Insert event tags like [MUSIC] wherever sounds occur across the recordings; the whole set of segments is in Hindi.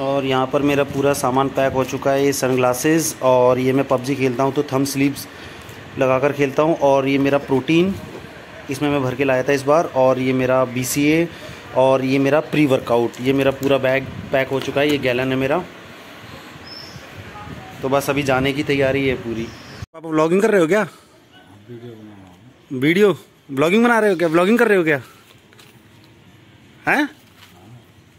और यहाँ पर मेरा पूरा सामान पैक हो चुका है ये सनग्लासेस और ये मैं पबजी खेलता हूँ तो थम स्लीव्स लगा कर खेलता हूँ और ये मेरा प्रोटीन इसमें मैं भर के लाया था इस बार और ये मेरा BCA और ये मेरा प्री वर्कआउट ये मेरा पूरा बैग पैक हो चुका है ये गैलन है मेरा। तो बस अभी जाने की तैयारी है पूरी। आप ब्लॉगिंग कर रहे हो क्या? वीडियो ब्लॉगिंग बना रहे हो क्या? ब्लॉगिंग कर रहे हो क्या? हैं।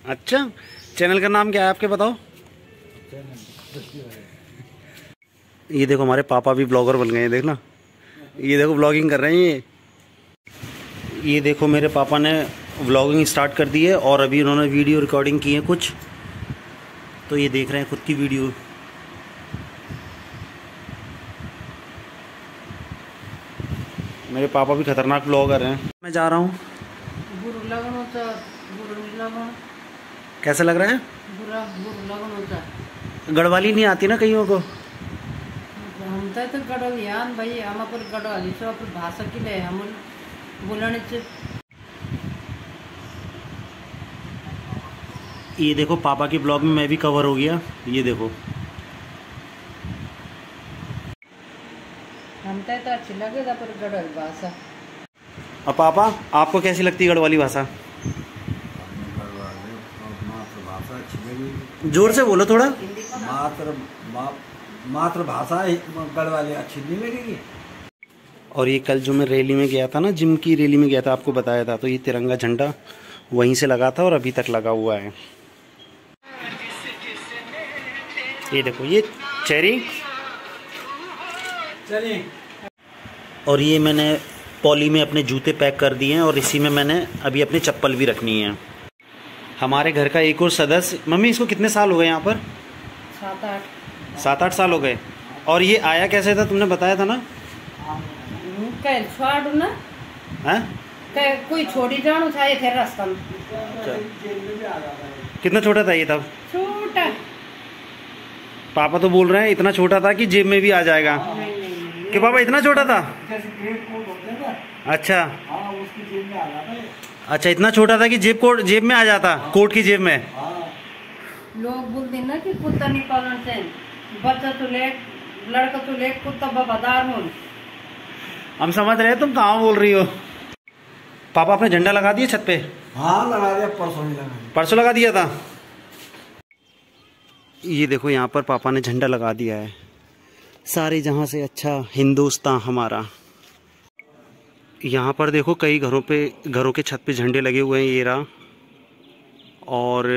अच्छा। चैनल का नाम क्या है आपके बताओ? ये देखो हमारे पापा भी ब्लॉगर बन गए हैं, देखना। ये देखो ब्लॉगिंग कर रहे हैं ये। ये देखो मेरे पापा ने व्लॉगिंग स्टार्ट कर दी है और अभी उन्होंने वीडियो रिकॉर्डिंग की है कुछ। तो ये देख रहे हैं खुद की वीडियो मेरे पापा भी खतरनाक ब्लॉगर हैं। मैं जा रहा हूँ। कैसा लग रहा है? गढ़वाली नहीं आती ना कईयों को? यान भाई पण गडवाली सो आपली भाषा किती आहे आम्हाला बोलण्याचे ये देखो पापा के ब्लॉग में मैं भी कवर हो गया। ये देखो। म्हणताय तर अच्छी लगेगा पर गडवाली भाषा। अब पापा आपको कैसी लगती है गढ़वाली भाषा मातृभाषा अच्छी लगी ज़ोर से बोलो थोड़ा। मातृ मा- मातृभाषा गढ़वाली अच्छी नहीं लगेगी? और ये कल जो मैं रैली में गया था ना जिम की रैली में गया था आपको बताया था तो ये तिरंगा झंडा वहीं से लगा था और अभी तक लगा हुआ है। ये देखो ये चेरी। चलिए। और ये मैंने पॉली में अपने जूते पैक कर दिए हैं और इसी में मैंने अभी अपनी चप्पल भी रखनी है। हमारे घर का एक और सदस्य मम्मी इसको कितने साल हो गए यहाँ पर? सात आठ। सात आठ साल हो गए। और ये आया कैसे था? तुमने बताया था ना? काय छोड़ ना। हैं? कोई छोड़ी जानो था ये थे रास्ता में। कितना छोटा था ये तब? छोटा। पापा तो बोल रहे हैं इतना छोटा था कि जेब में भी आ जाएगा। कि पापा इतना छोटा था? होते हैं ना। अच्छा। अच्छा इतना छोटा था कि जेब कोट जेब में आ जाता कोट की जेब में। हाँ लोग बोलते ना कि कुत्ता नहीं पालना चाहिए बच्चा तो ले लड़का तो ले कुत्ता वफादार हो हम समझ रहे तुम कहाँ बोल रही हो? पापा आपने झंडा लगा दिया छत पे? हाँ लगा दिया परसों लगा दिया। परसों लगा दिया था? ये देखो यहाँ पर पापा ने झंडा लगा दिया है। सारे जहाँ से अच्छा हिंदुस्तान हमारा। यहाँ पर देखो कई घरों पे, घरों के छत पे झंडे लगे हुए हैं ये रहा। और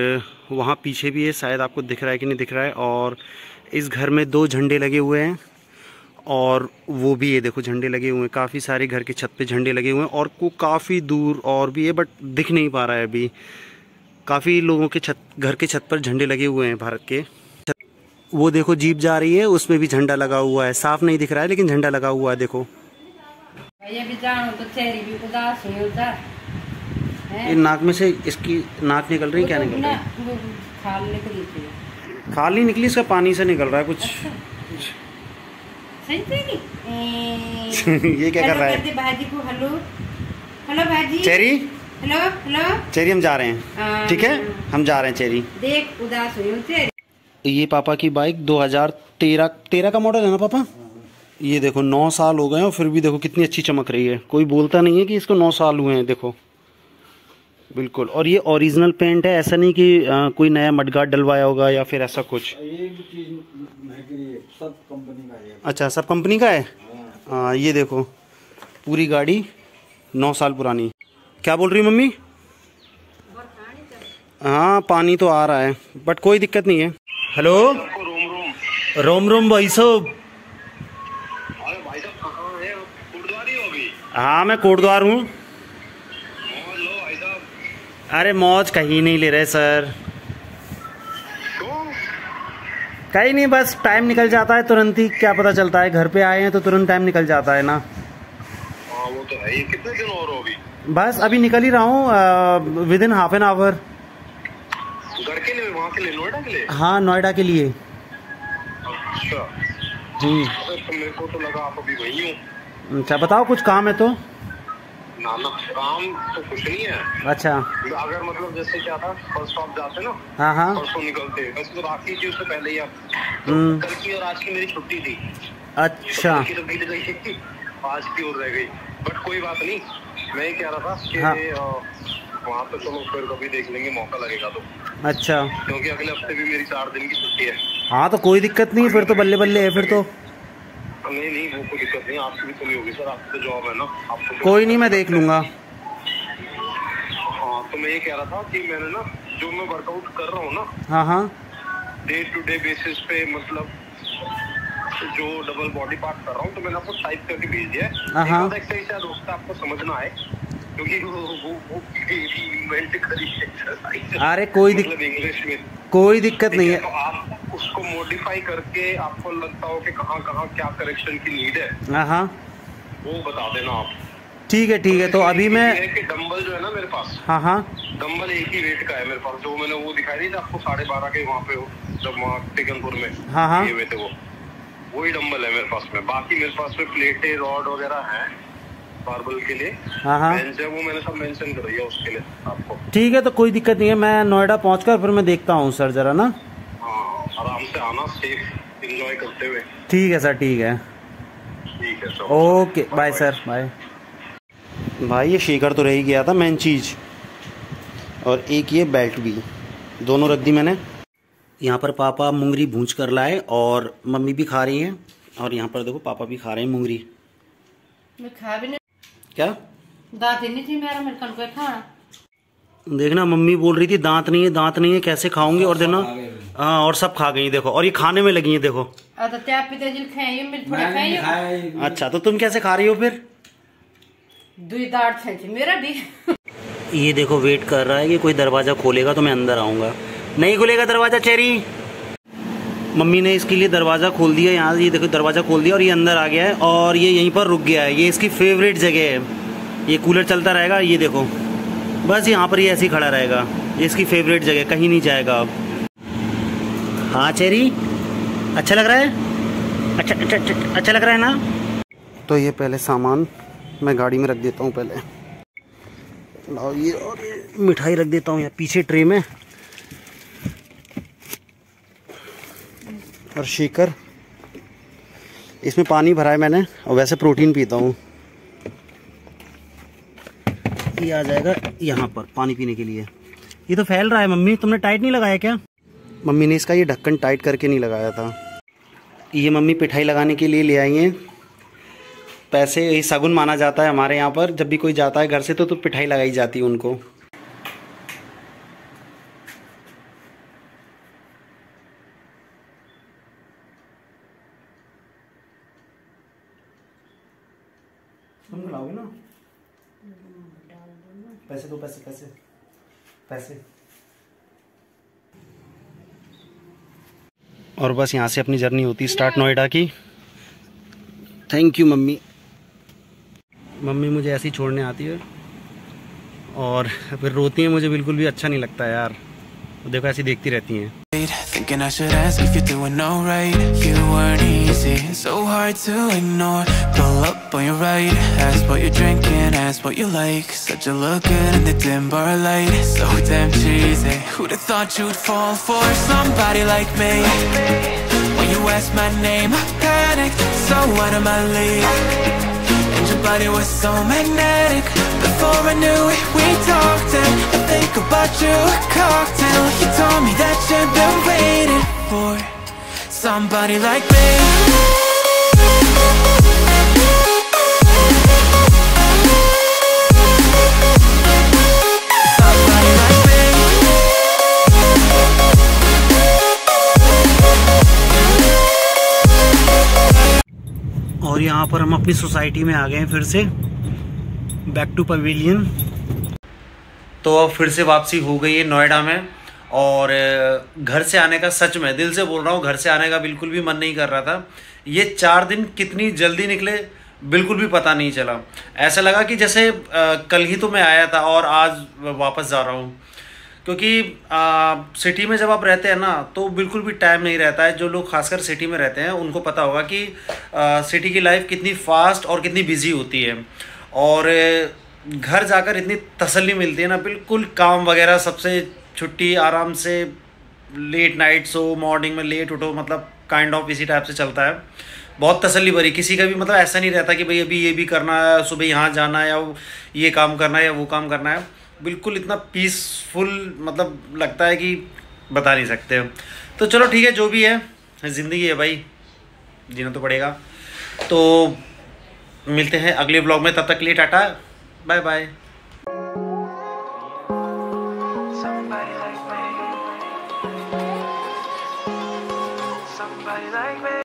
वहाँ पीछे भी है, शायद आपको दिख रहा है कि नहीं दिख रहा है। और इस घर में दो झंडे लगे हुए हैं और वो भी ये देखो झंडे लगे हुए हैं। काफ़ी सारे घर के छत पे झंडे लगे हुए हैं और को काफ़ी दूर और भी है, बट दिख नहीं पा रहा है अभी। काफ़ी लोगों के छत, घर के छत पर झंडे लगे हुए हैं भारत के। वो देखो जीप जा रही है, उसमें भी झंडा लगा हुआ है। साफ़ नहीं दिख रहा है, लेकिन झंडा लगा हुआ है, देखो। भैया भी जानो तो चेहरे भी उदास हो होता है? ये नाक में से इसकी नाक निकल रही है क्या निकल रही है? खाल निकली थी। खाल नहीं निकली इसका पानी से निकल रहा है कुछ। सही थे कि? [LAUGHS] ये क्या कर रहा है? भाजी को हेलो। हेलो भाजी। चेरी? Hello hello. चेरी हम जा रहे हैं। ठीक है? हम जा रहे हैं चेरी। देख उदास हुई ये पापा की बाइक 2013 तेरह का मॉडल है ना पापा? ये देखो नौ साल हो गए हैं और फिर भी देखो कितनी अच्छी चमक रही है। कोई बोलता नहीं है कि इसको नौ साल हुए हैं देखो। बिल्कुल। और ये ओरिजिनल पेंट है ऐसा नहीं कि अ, कोई नया मडगार्ड डलवाया होगा या फिर ऐसा कुछ। एक चीज़ सब कंपनी का है अच्छा सब कंपनी का है? हाँ। ये देखो पूरी गाड़ी नौ साल पुरानी। क्या बोल रही मम्मी? हाँ पानी तो आ रहा है बट कोई दिक्कत नहीं है। हेलो रोम रोम भाई साहब अरे भाई साहब कहाँ है गुरुद्वारी हो मैं कोटद्वार हूँ। अरे मौज कहीं नहीं ले रहे सर। कहीं नहीं बस टाइम निकल जाता है तुरंत ही क्या पता चलता है। घर पे आए हैं तो तुरंत टाइम निकल जाता है ना। हाँ वो तो है कितने दिन और अभी? बस अभी निकल ही रहा हूँ within half an hour घर के लिए वहाँ के लिए नोएडा के लिए? हाँ नोएडा के लिए। अच्छा। अरे तो मेरे को तो लगा आप अभी वही हो। अच्छा बताओ कुछ काम है तो? ना ना काम तो कुछ नहीं है। अच्छा। अगर मतलब जैसे क्या था स्टॉप जाते ना हाँ हाँ। परसों निकलते वैसे तो राखी थी उससे पहले ही तो हम्म। कल की और आज की मेरी छुट्टी थी। अच्छा। तो बीत गई आज की और रह गई। बट कोई बात नहीं। मैं ये कह रहा था कि हाँ। वहाँ चलो फिर कभी देख लेंगे मौका लगेगा तो। अच्छा। क्योंकि अगले हफ़्ते भी मेरी चार दिन की छुट्टी है। हाँ तो कोई दिक्कत नहीं फिर तो बल्ले बल्ले है फिर तो। नहीं नहीं वो कोई दिक्कत नहीं आपकी भी तो नहीं होगी सर आपकी तो जॉब है ना आपको तो- कोई नहीं मैं देख लूँगा। हाँ तो मैं ये कह रहा था कि मैंने ना जो मैं वर्कआउट कर रहा हूँ ना हाँ हाँ। डे टू डे बेसिस पे मतलब जो डबल बॉडी पार्ट कर रहा हूँ तो मैंने आपको टाइप करके भेज दिया हाँ, हाँ। है। एक्सरसाइज शायद उसका आपको समझना है क्योंकि वो वो वो अरे कोई मतलब इंग्लिश में। कोई दिक्कत नहीं है। तो आप उसको मॉडिफाई करके आपको लगता हो कि कहाँ कहाँ क्या करेक्शन की नीड है हाँ। हाँ वो बता देना आप। ठीक है ठीक है तो अभी मैं है डंबल जो है ना मेरे पास हाँ हाँ। डंबल एक ही वेट का है मेरे पास जो मैंने वो दिखाई नहीं था आपको साढ़े बारह के वहाँ पे जब वहाँ टिकनपुर में हाँ, हाँ। हुए थे वो। वही डम्बल है मेरे पास में। बाकी मेरे पास में प्लेटें रॉड वगैरह हैं मार्बल के लिए। हाँ हाँ। वो मैंने सब मेंशन कर दिया उसके लिए आपको। ठीक है तो कोई दिक्कत नहीं है मैं नोएडा पहुँच कर फिर मैं देखता हूँ सर ज़रा ना? हाँ आराम से आना सेफ़ इंजॉय करते हुए। ठीक है सर ठीक है। ठीक है sir okay bye sir bye भाई ये शेकर तो रह ही गया था मेन चीज़। और एक ये बेल्ट भी। दोनों रख दी मैंने। यहाँ पर पापा मुंगरी भूंज कर लाए और मम्मी भी खा रही हैं। और यहाँ पर देखो पापा भी खा रहे हैं मुंगरी। मैं खा भी नहीं क्या? दांत ही नहीं थी मेरा मेरे कन को खाना। देखना मम्मी बोल रही थी दांत नहीं है दांत नहीं है कैसे खाऊँगी और देना? हाँ और सब खा गई देखो। और ये खाने में लगी है देखो। अब तो अच्छा तो तुम कैसे खा रही हो फिर? दुई दांत खाए थे मेरा भी। ये देखो वेट कर रहा है कि कोई दरवाज़ा खोलेगा तो मैं अंदर आऊँगा। नहीं खुलेगा दरवाज़ा चेरी। मम्मी ने इसके लिए दरवाज़ा खोल दिया यहाँ ये देखो दरवाज़ा खोल दिया और ये अंदर आ गया है और ये यहीं पर रुक गया है। ये इसकी फेवरेट जगह है। ये कूलर चलता रहेगा ये देखो। बस यहाँ पर ये ऐसे ही खड़ा रहेगा। ये इसकी फेवरेट जगह कहीं नहीं जाएगा अब। हाँ चेरी। अच्छा लग रहा है? अच्छा अच्छा अच्छा अच्छा लग रहा है ना? तो ये पहले सामान मैं गाड़ी में रख देता हूँ पहले। लाओ ये और ये मिठाई रख देता हूँ यहाँ पीछे ट्रे में। और शेकर। इसमें पानी भरा है मैंने, और वैसे प्रोटीन पीता हूँ। ये आ जाएगा यहाँ पर, पानी पीने के लिए। ये तो फैल रहा है मम्मी, तुमने टाइट नहीं लगाया क्या? मम्मी ने इसका ये ढक्कन टाइट करके नहीं लगाया था। ये मम्मी पिठाई लगाने के लिए ले आई हैं। पैसे ये सगुन माना जाता है हमारे यहाँ पर। जब भी कोई जाता है घर से तो तो पिठाई लगाई जाती है उनको। तुम लाओगे ना? पैसे दो पैसे पैसे पैसे। और बस यहाँ से अपनी जर्नी होती स्टार्ट नोएडा की। Thank you mummy. मम्मी मुझे ऐसी ही छोड़ने आती है। और फिर रोती है मुझे बिल्कुल भी अच्छा नहीं लगता यार। देखो ऐसी देखती रहती हैं। Thinking I should ask if you're doing alright You weren't easy, so hard to ignore. Pull up on your right, ask what you're drinking, ask what you like. Said you look good in the dim bar light, so damn cheesy. Who'd have thought you'd fall for somebody like me? When you asked my name, I panicked, so out of my league and your body was so magnetic. Before I knew it, we talked And I think about you, a cocktail. You told me that you've been waiting for Somebody like me. Somebody like me. और यहाँ पर हम अपनी सोसाइटी में आ गए हैं फिर से। बैक टू पवेलियन तो अब फिर से वापसी हो गई है नोएडा में। और घर से आने का सच में दिल से बोल रहा हूँ घर से आने का बिल्कुल भी मन नहीं कर रहा था। ये चार दिन कितनी जल्दी निकले बिल्कुल भी पता नहीं चला। ऐसा लगा कि जैसे कल ही तो मैं आया था और आज वापस जा रहा हूँ। क्योंकि आ, सिटी में जब आप रहते हैं ना तो बिल्कुल भी टाइम नहीं रहता है। जो लोग खासकर सिटी में रहते हैं उनको पता होगा कि आ, सिटी की लाइफ कितनी फास्ट और कितनी बिज़ी होती है। और घर जाकर इतनी तसल्ली मिलती है ना बिल्कुल काम वगैरह सबसे छुट्टी आराम से लेट नाइट सो मॉर्निंग में लेट उठो मतलब काइंड ऑफ़ इसी टाइप से चलता है। बहुत तसल्ली भरी, किसी का भी मतलब ऐसा नहीं रहता कि भाई अभी ये भी करना है, सुबह यहाँ जाना है, या ये काम करना है, या वो काम करना है। बिल्कुल इतना पीसफुल मतलब लगता है कि बता नहीं सकते तो चलो ठीक है, जो भी है, ज़िंदगी है भाई, जीना तो पड़ेगा। तो मिलते हैं अगले ब्लॉग में, तब तक के लिए टाटा बाय बाय